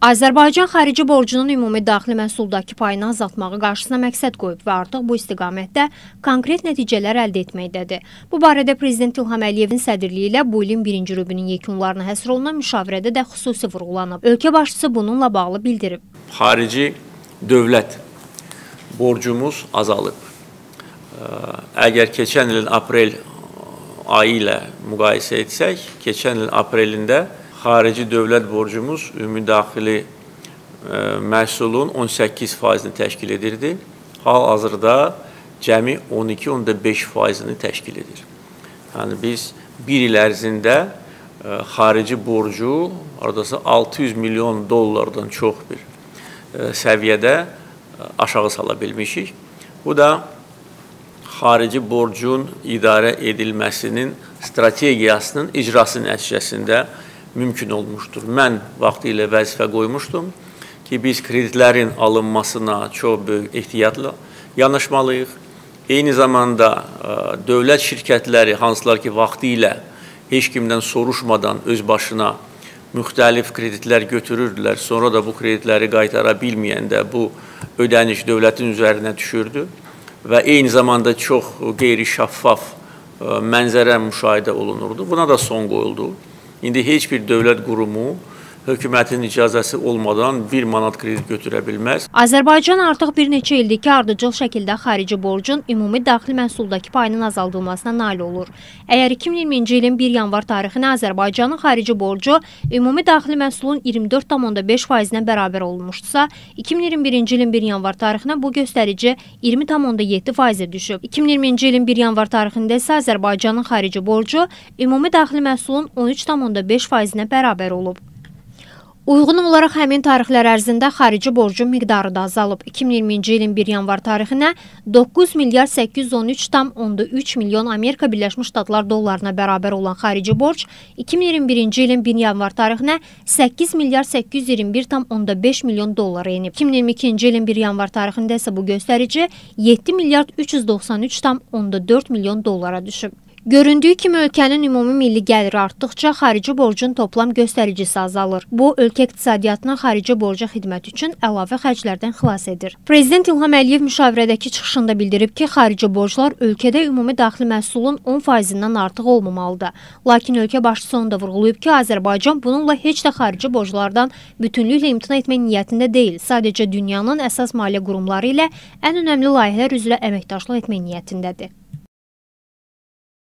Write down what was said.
Azərbaycan xarici borcunun ümumi daxili məhsuldakı payını azaltmağı qarşısına məqsəd qoyub və artıq bu istiqamətdə konkret nəticələr əldə etməkdədir. Bu barədə Prezident İlham Əliyevin sədrliyi ilə bu ilin birinci rübünün yekunlarına həsr olunan müşavirədə də xüsusi vurğulanıb. Ölkə başçısı bununla bağlı bildirib. Xarici dövlət borcumuz azalıb. Əgər keçən ilin aprel ayı ilə müqayisə etsək, keçən ilin aprelində xarici dövlət borcumuz ümumdaxili e, məhsulun 18%-ni təşkil edirdi. Hal-hazırda cəmi 12.5%-ni təşkil edir. Yəni biz 1 il ərzində e, xarici borcu aradasa 600 milyon dollardan çox bir e, səviyyədə aşağı sala bilmişik. Bu da xarici borcun idarə edilməsinin strategiyasının icrası nəticəsində mümkün olmuşdur. Mən vaxtı ilə vəzifə qoymuşdum ki, biz kreditlərin alınmasına çox böyük ehtiyatla yanaşmalıyıq. Eyni zamanda e, dövlət şirkətləri, hansılar ki, vaxtı ilə heç kimdən soruşmadan öz başına müxtəlif kreditlər götürürdülər. Sonra da bu kreditləri qaytara bilməyəndə bu ödəniş dövlətin üzərinə düşürdü və eyni zamanda çox qeyri-şəffaf e, mənzərə müşahidə olunurdu. Buna da son qoyuldu. İndi heç bir dövlət qurumu hökumətin icazəsi olmadan 1 manat kredit götürə bilməz. Azərbaycan artıq bir neçə ildir ki, ardıcıl şəkildə xarici borcun ümumi daxili məhsuldakı payının azaldılmasına nail olur. Əgər 2020-ci ilin 1 yanvar tarixinə Azərbaycanın xarici borcu ümumi daxili məhsulun 24,5%-nə bərabər olmuşdusa, 2021-ci ilin 1 yanvar tarixinə bu göstərici 20,7%-ə düşüb. 2020-ci ilin 1 yanvar tarixində isə Azərbaycanın xarici borcu ümumi daxili məhsulun 13,5%-nə bərabər olub. Uyğun olaraq həmin tarixlər ərzində xarici borcun miqdarı da azalıb. 2020-ci ilin 1 yanvar tarixinə 9 milyar 813,3 milyon Amerika Birləşmiş Ştatlar dollarına bərabər olan xarici borc 2021-ci ilin 1 yanvar tarixinə 8 milyar 821,5 milyon dollara enib. 2022-ci ilin 1 yanvar tarixində isə bu göstərici 7 milyard 393,4 milyon dollara düşüb. Göründüyü kimi ölkənin ümumi milli gəliri artdıqca xarici borcun toplam göstəricisi azalır. Bu, ölkə iqtisadiyyatının xarici borca xidmət üçün əlavə xərclərdən xilas edir. Prezident İlham Əliyev müşavirədəki çıxışında bildirib ki, xarici borclar ölkədə ümumi daxili məhsulun 10%-dən artıq olmamalıdır. Lakin ölkə başçısı onu da vurğulayıb ki, Azərbaycan bununla heç də xarici borclardan bütünlüklə imtina etmək niyyətində deyil. Sadəcə dünyanın əsas maliyyə qurumları ilə ən önəmli layihələr üzrə əməkdaşlıq etmək niyyətindədir.